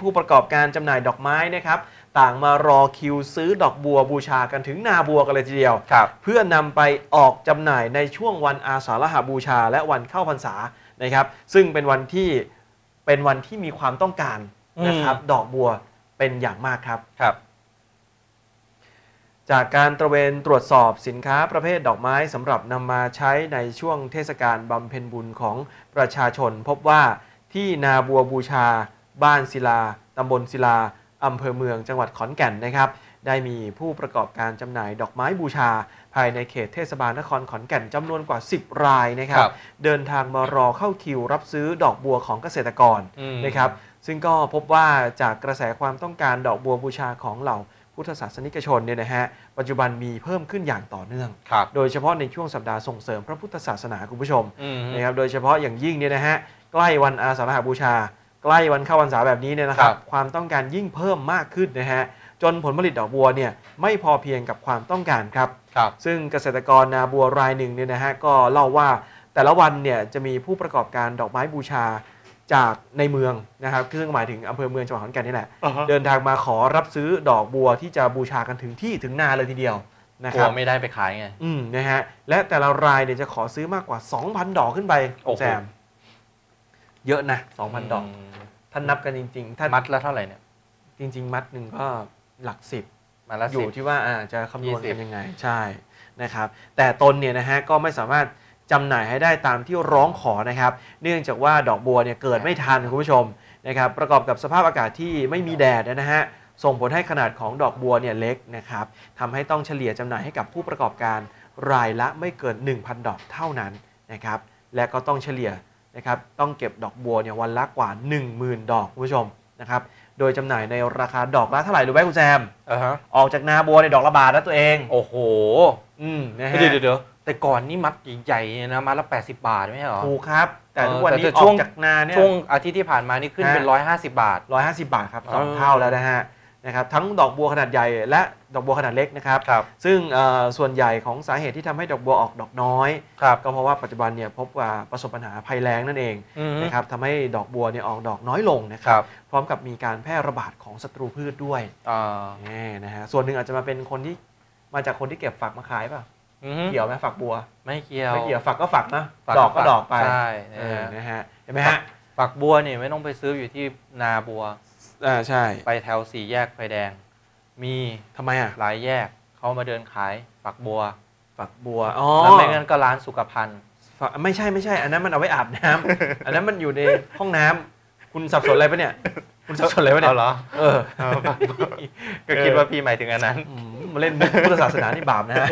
ผู้ประกอบการจำหน่ายดอกไม้นะครับต่างมารอคิวซื้อดอกบัวบูชากันถึงนาบัวกันเลยทีเดียวครับเพื่อนำไปออกจำหน่ายในช่วงวันอาสาฬหบูชา และวันเข้าพรรษานะครับ ซึ่งเป็นวันที่เป็นวันที่มีความต้องการนะครับ ดอกบัวเป็นอย่างมากครับครับ จากการตระเวนตรวจสอบสินค้าประเภทดอกไม้สำหรับนำมาใช้ในช่วงเทศกาลบำเพ็ญบุญของประชาชน พบว่าที่นาบัวบูชา บ้านศิลาตำบลศิลาอำเภอเมืองจังหวัดขอนแก่นนะครับ ได้มีผู้ประกอบการจำหน่ายดอกไม้บูชา ภายในเขตเทศบาลนครขอนแก่นจำนวนกว่า 10 รายนะครัครับบเดินทางมารอเข้าคิวรับซื้อดอกบัวของเกษตรกรอืม นะครับ ซึ่งก็พบว่าจากกระแสความต้องการดอกบัวบูชาของเหล่าพุทธศาสนิกชนเนี่ยนะฮะปัจจุบันมีเพิ่มขึ้นอย่างต่อเนื่อง ครับโดยเฉพาะในช่วงสัปดาห์ส่งเสริมพระพุทธศาสนาคุณผู้ชม อืม นะครับโดยเฉพาะอย่างยิ่งเนี่ยนะฮะใกล้วันอาสาฬหบูชา ใกล้วันเข้าพรรษาแบบนี้เนี่ยนะครับครับ ความต้องการยิ่งเพิ่มมากขึ้นนะฮะจนผลผลิตดอกบัวเนี่ยไม่พอเพียงกับความต้องการครับครับซึ่งเกษตรกรนาบัวรายหนึ่งเนี่ยนะฮะก็เล่าว่าแต่ละวันเนี่ยจะมีผู้ประกอบการดอกไม้บูชาจากในเมืองนะครับซึ่งหมายถึงอำเภอเมืองจังหวัดขอนแก่นนี่แหละเดินทางมาขอรับซื้อดอกบัวที่จะบูชากันถึงที่ถึงนาเลยทีเดียวนะกคลัรัวบไม่ได้ไปขายไง อืมนะฮะ และแต่ละรายเนี่ยจะขอซื้อมากกว่า 2,000 ดอกขึ้นไปโอ้โหแซม เยอะนะ2,000ดอกถ้านับกันจริง ๆ ถ้ามัดละเท่าไหร่เนี่ย จริง ๆ มัดหนึ่งก็หลักสิบมัดละอสิยู่บที่ว่าอ่าจะคำนวณกัน20ยังไง ใช่นะครับ แต่ตนเนี่ยนะฮะก็ไม่สามารถจำหน่ายให้ได้ตามที่ร้องขอนะครับ เนื่องจากว่าดอกบัวเนี่ยเกิดไม่ทันคุณผู้ชมนะครับ ประกอบกับสภาพอากาศที่ไม่มีแดดนะฮะส่งผลให้ขนาดของดอกบัวเนี่ยเล็กนะครับทำให้ต้องเฉลี่ยจำหน่ายให้กับผู้ประกอบการรายละไม่เกิน 1,000 ดอกเท่านั้นนะครับ และก็ต้องเฉลี่ย นะครับต้องเก็บดอกบัวเนี่ยวันละกว่า 10,000 ดอกคุณผู้ชมนะครับโดยจำหน่ายในราคาดอกละเท่าไหร่รู้ไหมคุณแซมอ่าฮะออกจากนาบัวในดอกละบาทนะตัวเอง โอ้โห อืมนะฮะเดี๋ยวเดี๋ยวเดี๋ยวแต่ก่อนนี่มัดใหญ่ๆเนี่ยนะมัดละ 80 บาทไม่ใช่เหรอถูกครับ แต่เออทุกวันนี้แต่อช่อวงกจากนาเนี่ยช่วงอาทิตย์ที่ผ่านมานี่ขึ้นเป็นฮะ150 บาทร้อยห้าสิบบาทครับสองเออเท่าแล้วนะฮะ นะครับทั้งดอกบัวขนาดใหญ่และดอกบัวขนาดเล็กนะครับครับ ซึ่งเอ่อส่วนใหญ่ของสาเหตุที่ทำให้ดอกบัวออกดอกน้อย ครับ ก็เพราะว่าปัจจุบันเนี่ยพบว่าประสบปัญหาภัยแล้งนั่นเองอืม นะครับทำให้ดอกบัวเนี่ยออกดอกน้อยลงนะคครับ รับพร้อมกับมีการแพร่ระบาดของศัตรูพืชด้วยอ่านี่นะฮะส่วนหนึ่งอาจจะมาเป็นคนที่มาจากคนที่เก็บฝักมาขายป่ะอืมเกี่ยวไหมฝักบัวไม่เกี่ยวไม่เกี่ยวฝักก็ฝักนะฝัดอกก็ดอกไปใช่เอนะอฮะนะฮะเห็นไหมฮะฝักบัวเนี่ยไม่ต้องไปซื้ออยู่ที่นาบัว อ่าใช่ ไปแถวสี่แยกไฟแดง มีทำไมอะหลายแยกเขามาเดินขายฝักบัวฝักบัวอ๋อแล้วไม่งั้นก็ร้านสุขภัณฑ์ฝักไม่ใช่ไม่ใช่ อันนั้นมันเอาไว้อาบน้ำอันนั้นมันอยู่ในห้องน้ำคุณสับสนอะไรปะเนี่ย คุณสับสนอะไรปะเนี่ยเอาเหรอเออเอาฝักบัวก็คิดว่าพี่หมายถึงอันนั้นอืมมาเล่นมุกพุทธศาสนานี่บาปนะฮะ